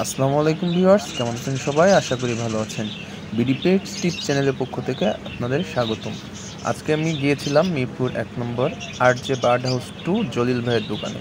আসসালামু আলাইকুম ভিউয়ার্স, কেমন আছেন সবাই? আশা করি ভালো আছেন। বিডি পেট টিপ চ্যানেলের পক্ষ থেকে আপনাদের স্বাগতম। আজকে আমি গিয়েছিলাম মিরপুর এক নম্বর আর J bird house two Jalil ভাইয়ের দোকানে।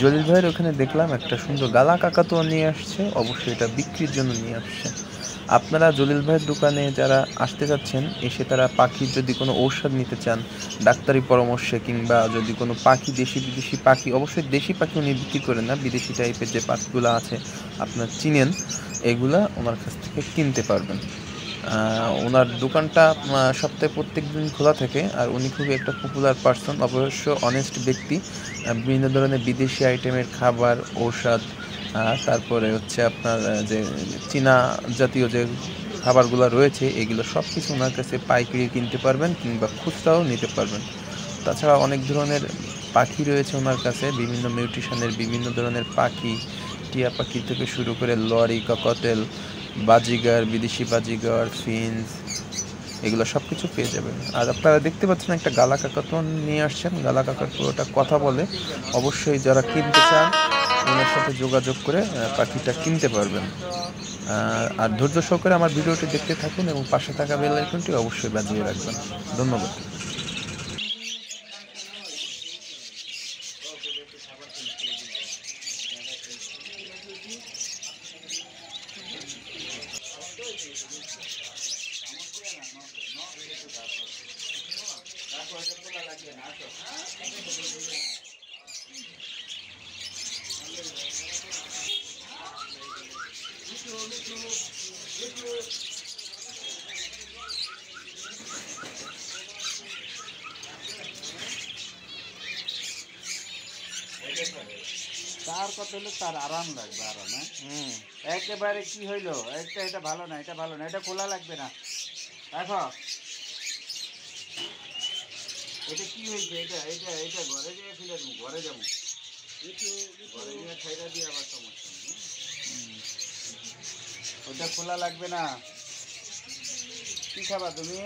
জলিল ভাইয়ের ওখানে দেখলাম একটা সুন্দর গালা কাকাতুয়া নিয়ে আসছে, অবশ্যই এটা বিক্রির জন্য নিয়ে আসছে। আপনারা জলিল ভাইয়ের দোকানে যারা আসতে যাচ্ছেন, এসে তারা পাখির যদি কোনো ঔষধ নিতে চান, ডাক্তারি পরামর্শে কিংবা যদি কোনো পাখি, দেশি বিদেশি পাখি, অবশ্যই দেশি পাখি উনি বিক্রি করেন না, বিদেশি টাইপের যে পাখিগুলো আছে আপনার চিনেন, এগুলা ওনার কাছ থেকে কিনতে পারবেন। ওনার দোকানটা সপ্তাহে প্রত্যেক দিন খোলা থাকে আর উনি খুবই একটা পপুলার পার্সন অবশ্য অনেস্ট ব্যক্তি। বিভিন্ন ধরনের বিদেশি আইটেমের খাবার, ঔষধ তারপরে হচ্ছে আপনার যে চীনা জাতীয় যে খাবারগুলো রয়েছে, এগুলো সব কিছু ওনার কাছে পাইকারি কিনতে পারবেন কিংবা খুচরাও নিতে পারবেন। তাছাড়া অনেক ধরনের পাখি রয়েছে ওনার কাছে, বিভিন্ন মিউটিশনের, বিভিন্ন ধরনের পাখি, টিয়া পাখি থেকে শুরু করে লরি, ককটেল, বাজিগার, বিদেশি বাজিগার, ফিন্স, এগুলো সব কিছু পেয়ে যাবেন। আর আপনারা দেখতে পাচ্ছেন একটা গালা কাকাতুয়া নিয়ে আসছেন। গালা পুরোটা কথা বলে অবশ্যই যারা কিনতে চান ওনার সাথে যোগাযোগ করে পাখিটা কিনতে পারবেন। আর ধৈর্য সহকারে আমার ভিডিওটি দেখতে থাকুন এবং পাশে থাকা বেল আইকনটি অবশ্যই বাজিয়ে রাখবেন। ধন্যবাদ। তার কথা হলো তার আরাম লাগবে আরাম হ্যাঁ? একেবারে কি হইল? একটা এটা ভালো না এটা ভালো না এটা খোলা লাগবে না। দেখো। এটা কি হয়েছে এটা এটা এটা ঘরে যেয়ে ফেলে দেবো ঘরে যাব। ঘরে গিয়ে খাইটা দিয়ে আবার সমস্যা? ওটা খোলা লাগবে না। কি খাবা তুমি।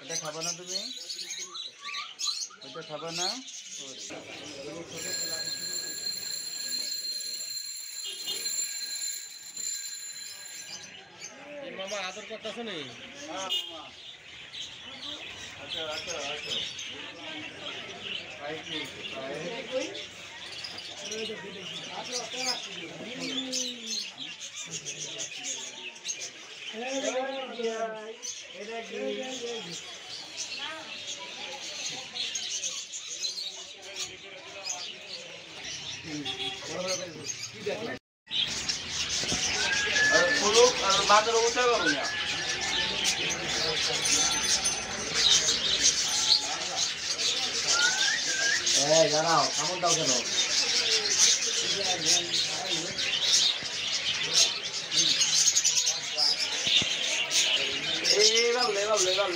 এটা খাবা না তুমি? ওটা খাবা না? মামা আদর করতেছো নি আচ্ছা আচ্ছা আচ্ছা। মাথার উঠে পাবো না এই দাঁড়াও কামড় দাও কেন? Leva, leva, leva,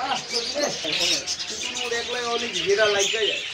Ah, pues, ¿qué? ¿Qué tú no eres, Leo? ¿Qué tú no eres, Leo?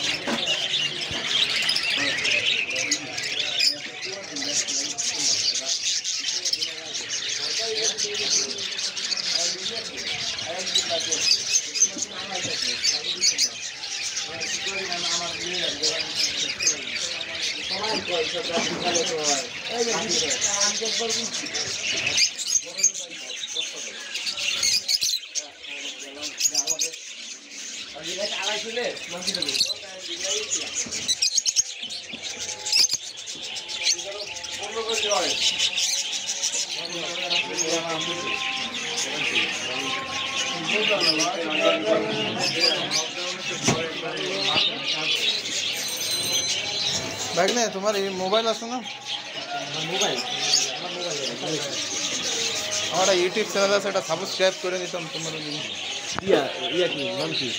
দিছে ইয়ে করছে পাখি সব পিছিয়ে আছে আড়াইশো ভাগনে তোমার এই মোবাইল আছে না? মোবাইল আমার একটা ইউটিউব চ্যানেল আছে এটা সাবস্ক্রাইব করে নিতাম তোমার। ইয়া ইয়া কি নাম কি?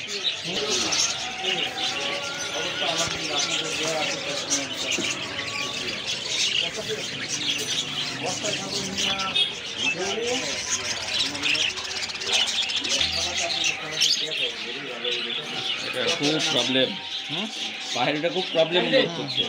খুব প্রবলেম হুম পাহাড়িটা খুব প্রবলেম করছে